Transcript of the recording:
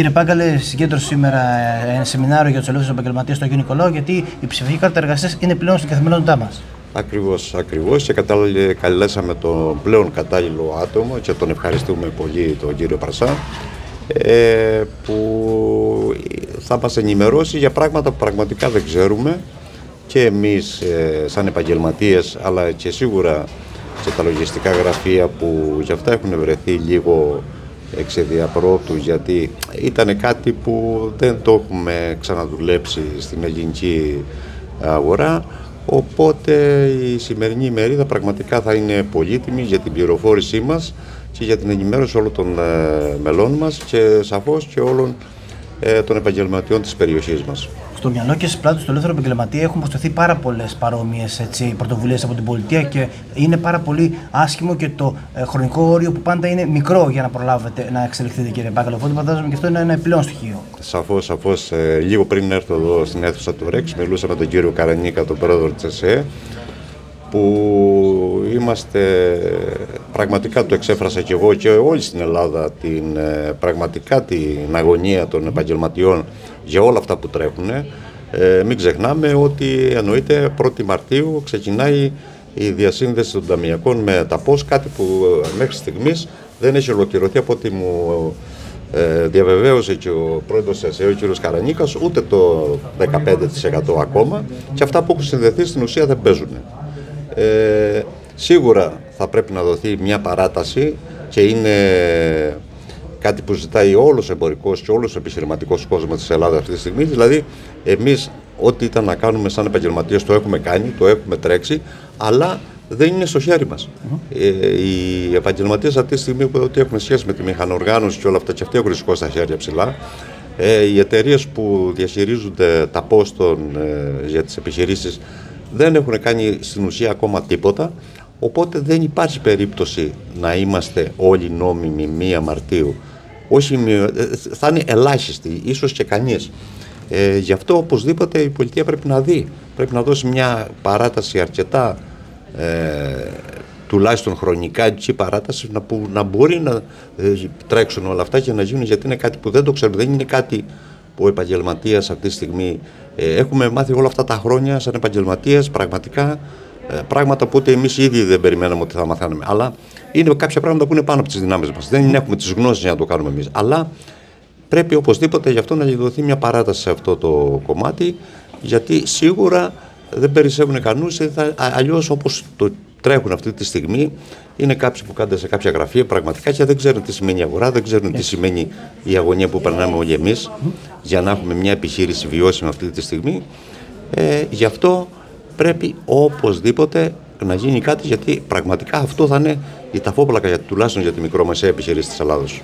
Κύριε Πάγκαλε, συγκέντρωσε σήμερα ένα σεμινάριο για τους ελεύθερους επαγγελματίες στο Αγίου Νικολάου, γιατί η ψηφιακή κάρτα εργασίας είναι πλέον στην καθημερινότητά μας. Ακριβώς, ακριβώς. Και καλέσαμε τον πλέον κατάλληλο άτομο και τον ευχαριστούμε πολύ τον κύριο Πρασά ε, που θα μας ενημερώσει για πράγματα που πραγματικά δεν ξέρουμε και εμείς ε, σαν επαγγελματίες αλλά και σίγουρα και τα λογιστικά γραφεία που για αυτά έχουν βρεθεί λίγο εξεδιαπρόπτου γιατί ήταν κάτι που δεν το έχουμε ξαναδουλέψει στην ελληνική αγορά οπότε η σημερινή ημερίδα πραγματικά θα είναι πολύτιμη για την πληροφόρησή μας και για την ενημέρωση όλων των ε, μελών μας και σαφώς και όλων ε, των επαγγελματιών της περιοχής μας. Στο μυαλό και στις πλάτες του ελεύθερου επαγγελματία έχουν προσθεθεί πάρα πολλές παρόμοιες πρωτοβουλίες από την πολιτεία και είναι πάρα πολύ άσχημο και το ε, χρονικό όριο που πάντα είναι μικρό για να προλάβετε να εξελιχθείτε, κύριε Μπάκαλο. Οπότε φαντάζομαι και αυτό είναι ένα επιπλέον στοιχείο. Σαφώς, σαφώς. Ε, λίγο πριν έρθω εδώ στην αίθουσα του ΡΕΞ, μιλούσα με τον κύριο Καρανίκα, τον πρόεδρο της ΕΣΕ, που είμαστε πραγματικά το εξέφρασα και εγώ και όλοι στην Ελλάδα την, ε, πραγματικά την αγωνία των επαγγελματιών για όλα αυτά που τρέχουν. Ε, μην ξεχνάμε ότι εννοείται 1η Μαρτίου ξεκινάει η διασύνδεση των ταμιακών με τα ΠΟΣ, κάτι που ε, μέχρι στιγμής δεν έχει ολοκληρωθεί από ό,τι μου ε, διαβεβαίωσε και ο πρόεδρος της ΕΣΕ, ο κ. Καρανίκας, ούτε το 15% ακόμα και αυτά που έχουν συνδεθεί στην ουσία δεν παίζουν. Ε, σίγουρα θα πρέπει να δοθεί μια παράταση και είναι κάτι που ζητάει όλος ο εμπορικός και όλος ο επιχειρηματικός κόσμος της Ελλάδας αυτή τη στιγμή. Δηλαδή, εμείς ό,τι ήταν να κάνουμε σαν επαγγελματίες το έχουμε κάνει, το έχουμε τρέξει, αλλά δεν είναι στο χέρι μας. Ε, οι επαγγελματίες αυτή τη στιγμή που ότι έχουν σχέση με τη μηχανοργάνωση και όλα αυτά και αυτοί έχουν σηκώσει τα χέρια ψηλά. Ε, οι εταιρείες που διαχειρίζονται τα πόστον ε, για τις επιχειρήσεις δεν έχουν κάνει στην ουσία ακόμα τίποτα, οπότε δεν υπάρχει περίπτωση να είμαστε όλοι νόμιμοι μία Μαρτίου. Όχι, ε, θα είναι ελάχιστοι, ίσως και κανείς. Ε, γι' αυτό οπωσδήποτε η πολιτεία πρέπει να δει, πρέπει να δώσει μια παράταση αρκετά ε, τουλάχιστον χρονικά έτσι παράταση να, που, να μπορεί να ε, τρέξουν όλα αυτά και να γίνουν γιατί είναι κάτι που δεν το ξέρουμε, δεν είναι κάτι που ο επαγγελματίας αυτή τη στιγμή ε, έχουμε μάθει όλα αυτά τα χρόνια σαν επαγγελματίες πραγματικά ε, πράγματα που ούτε εμείς ήδη δεν περιμέναμε ότι θα μαθαίνουμε. Αλλά είναι κάποια πράγματα που είναι πάνω από τις δυνάμεις μας. Δεν έχουμε τις γνώσεις για να το κάνουμε εμείς. Αλλά πρέπει οπωσδήποτε γι' αυτό να δοθεί μια παράταση σε αυτό το κομμάτι γιατί σίγουρα δεν περισσεύουν ικανούς, αλλιώς όπως το τρέχουν αυτή τη στιγμή είναι κάποιοι που κάνουν σε κάποια γραφεία πραγματικά και δεν ξέρουν τι σημαίνει η αγορά, δεν ξέρουν τι σημαίνει η αγωνία που περνάμε όλοι εμείς για να έχουμε μια επιχείρηση βιώσιμη αυτή τη στιγμή. Ε, γι' αυτό πρέπει οπωσδήποτε να γίνει κάτι γιατί πραγματικά αυτό θα είναι η ταφόπλακα τουλάχιστον για τη μικρομεσαία επιχειρήση της Ελλάδος.